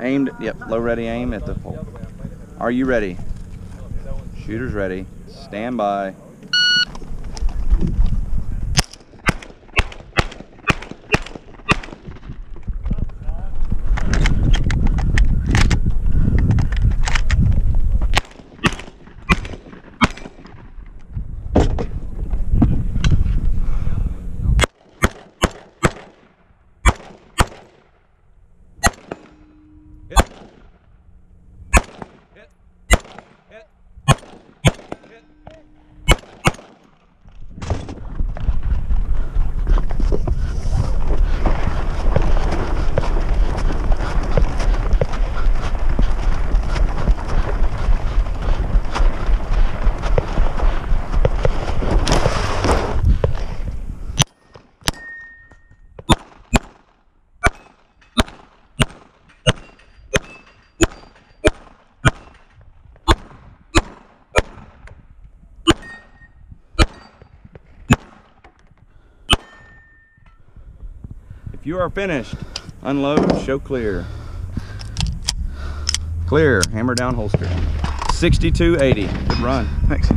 Aimed, yep, low ready aim at the pole. Are you ready? Shooter's ready. Stand by. If you are finished, unload, show clear. Clear, hammer down holster. 6280, good run. Thanks.